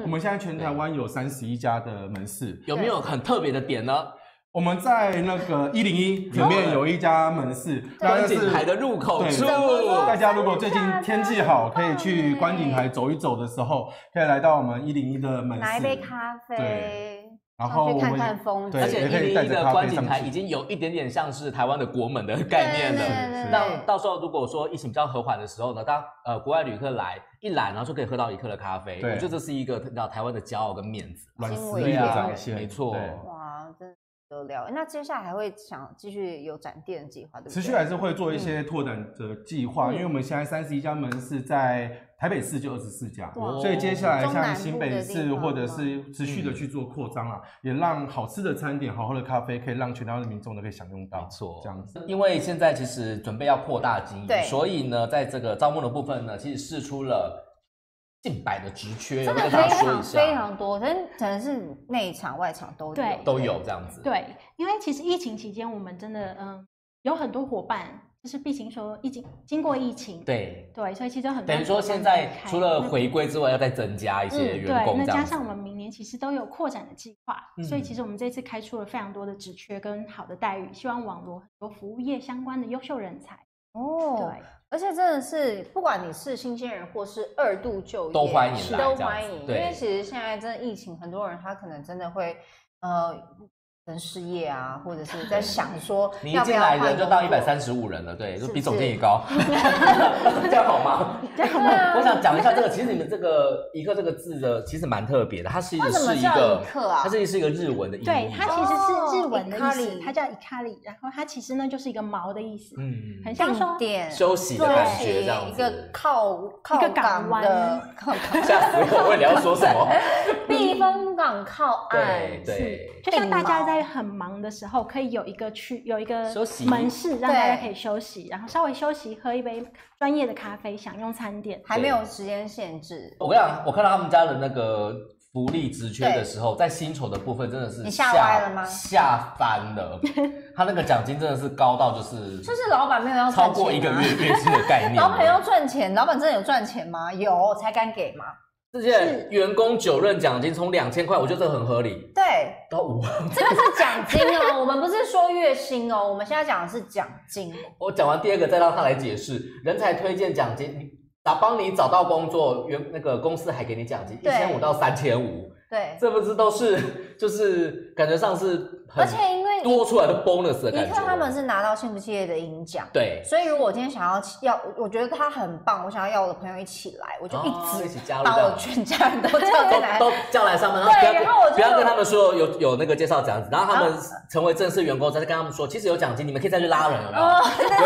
我们现在全台湾有三十一家的门市，有没有很特别的点呢？我们在那个 一零一里面有一家门市，观景台的入口处。大家如果最近天气好，可以去观景台走一走的时候，可以来到我们一零一的门市，拿一杯咖啡，对，然后去看看风景。而且一零一的观景台已经有一点点像是台湾的国门的概念了。那到时候如果说疫情比较和缓的时候呢，当呃国外旅客来一来，然后就可以喝到一克的咖啡，我觉得这是一个让台湾的骄傲跟面子，软实力的展现，没错。都聊，那接下来还会想继续有展店的计划，对不对？持续还是会做一些拓展的计划，因为我们现在三十一家门市在台北市就二十四家，所以接下来像新北市或者是持续的去做扩张啊，也让好吃的餐点、好喝的咖啡可以让全台湾的民众都可以享用到。没错，这样子。因为现在其实准备要扩大经营，所以呢，在这个招募的部分呢，其实试出了。近百的职缺，真的非常非常多，可能可能是内场外场都有，都有这样子。对，因为其实疫情期间，我们真的嗯有很多伙伴，就是毕竟说疫情经过疫情，对对，所以其实很等于说现在除了回归之外，要再增加一些员工。对，那加上我们明年其实都有扩展的计划，所以其实我们这次开出了非常多的职缺跟好的待遇，希望网罗很多服务业相关的优秀人才。哦，对。而且真的是，不管你是新鲜人或是二度就业，都欢迎，都欢迎。因为其实现在真的疫情，很多人他可能真的会，呃。人失业啊，或者是在想说，你一进来人就到一百三十五人了，对，就比总经理高 这样好吗？这样吗我想讲一下这个，其实你们这个“一个”这个字的其实蛮特别的，它其实是一个，它这里是一个日文的意思，对，它其实是日文的意思，它叫“伊卡里”，然后它其实呢就是一个毛的意思，嗯，很像说休息的感觉，这样一个靠靠港的，吓死我！问你要说什么？避风港靠岸，对，就像大家在。在很忙的时候，可以有一个区，有一个门市，让大家可以休息，然后稍微休息，喝一杯专业的咖啡，享用餐点，还没有时间限制。我跟你讲，我看到他们家的那个福利职缺的时候，在薪酬的部分真的是你吓歪了吗？吓翻了，他那个奖金真的是高到就是就是老板没有要超过一个月月薪的概念。老板要赚钱，老板真的有赚钱吗？有才敢给吗？这些员工九任奖金从两千块，我觉得这很合理。对，到五万，这个是奖金哦，我们不是说月薪哦，我们现在讲的是奖金。我讲完第二个，再让他来解释人才推荐奖金，打帮你找到工作，员那个公司还给你奖金一千五到三千五。对，这不是都是就是感觉上是，而且因为多出来的 bonus 的感觉。你看他们是拿到幸福企业的银奖，对，所以如果我今天想要要，我觉得他很棒，我想要要我的朋友一起来，我就一直一起加入，把我全家人都叫进来，都叫来上班。对，然后我就不要跟他们说有有那个介绍这样子，然后他们成为正式员工，再跟他们说，其实有奖金，你们可以再去拉人，有没有？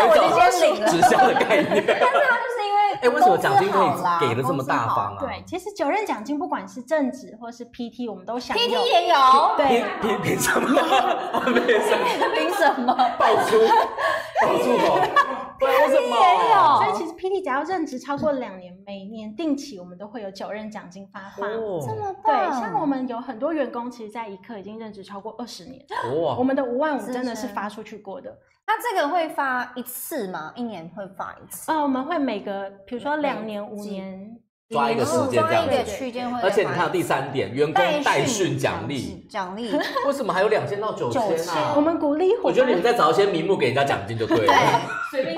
有一种直销的概念。但是他就是因为，哎，为什么奖金可以给的这么大方啊？对，其实九任奖金不管是正职或是 PT，我们都想。P T 也有，对，凭凭什么？凭什么？爆出爆出口 T 也 有。所以其实 P T 只要任职超过两年，每年定期我们都会有九任奖金发放。这么对，像我们有很多员工，其实在一刻已经任职超过二十年。哇，我们的五万五真的是发出去过的。那这个会发一次吗？一年会发一次？啊，我们会每隔，比如说两年、五年。抓一个时间这样子，而且你看第三点，员工代训奖励，奖励 为什么还有两千到九千啊？我们鼓励，我觉得你们再找一些名目给人家奖金就对了。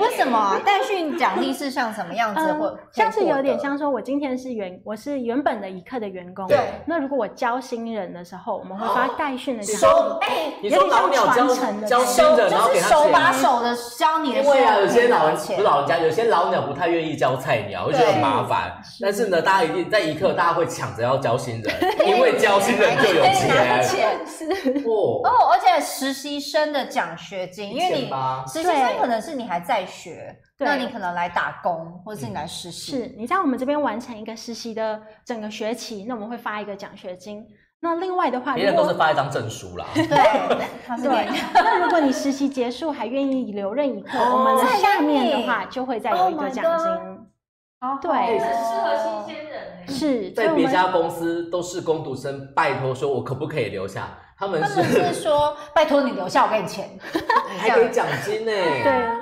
为什么代训奖励是像什么样子？或像是有点像说，我今天是原我是原本的一刻的员工，对。那如果我教新人的时候，我们会发代训的奖励，哎，你说老鸟教教新人，然后给他手把手的教你的，因为啊，有些老人不老人家，有些老鸟不太愿意教菜鸟，会觉得很麻烦，但是。是呢，大家一定在一刻，大家会抢着要交新人，因为交新人就有钱。是哦，哦，而且实习生的奖学金，因为你实习生可能是你还在学，那你可能来打工，或者是你来实习。是你在我们这边完成一个实习的整个学期，那我们会发一个奖学金。那另外的话，别人都是发一张证书啦。对，对。那如果你实习结束还愿意留任一刻，我们的下面的话就会再有一个奖金。对，是适合新鲜人。是在别家公司都是工读生，拜托说我可不可以留下？他们是说 拜托你留下，我给你钱，还给奖金呢。对啊，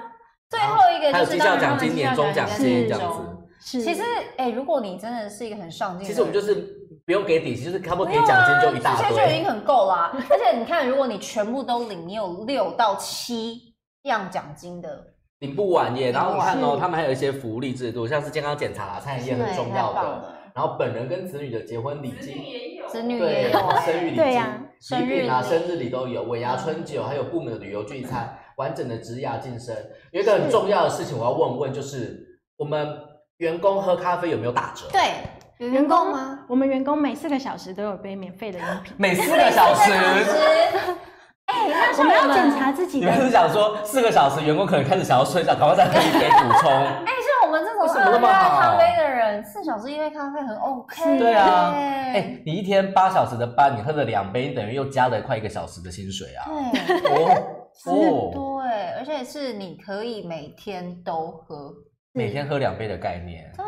最后一个就是绩效奖金、年终奖金这样子。是其实，哎，如果你真的是一个很上进，其实我们就是不用给底薪，就是差不多给奖金就一大堆，就已经很够啦。而且你看，如果你全部都领，你有六到七样奖金的，领不完耶。然后我看哦，他们还有一些福利制度，像是健康检查、餐饮业很重要的。然后本人跟子女的结婚礼金，子女也有，生育礼金、礼品啊、生日礼都有，尾牙春酒，还有部门的旅游聚餐，完整的职涯晋升。有一个很重要的事情，我要问问，就是我们员工喝咖啡有没有打折？对，有员工吗？我们员工每四个小时都有杯免费的饮品。每四个小时？哎，我们要检查自己。你们是想说四个小时，员工可能开始想要睡觉，赶快再喝一杯补充？哎，像我们这种喝咖啡的人，四小时一杯咖啡很 OK。对啊，哎，你一天八小时的班，你喝了两杯，等于又加了快一个小时的薪水啊。对，哦，对，而且是你可以每天都喝。每天喝两杯的概念，对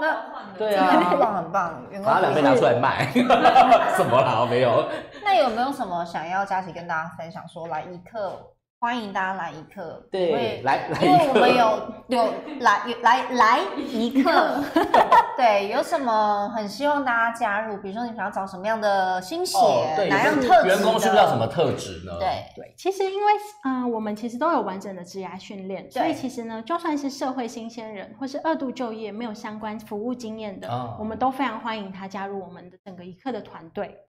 那对啊，很棒很棒，把两杯拿出来卖，什么啦？没有。那有没有什么想要佳琪跟大家分享？说来一刻。欢迎大家来一刻，对，来来，因为我们有有来有来来一 刻，对，有什么很希望大家加入？比如说你想要找什么样的新血，哪样特质？员工需要什么特质呢？对对，其实因为嗯，我们其实都有完整的职涯训练，所以其实呢，就算是社会新鲜人或是二度就业没有相关服务经验的，我们都非常欢迎他加入我们的整个一刻的团队。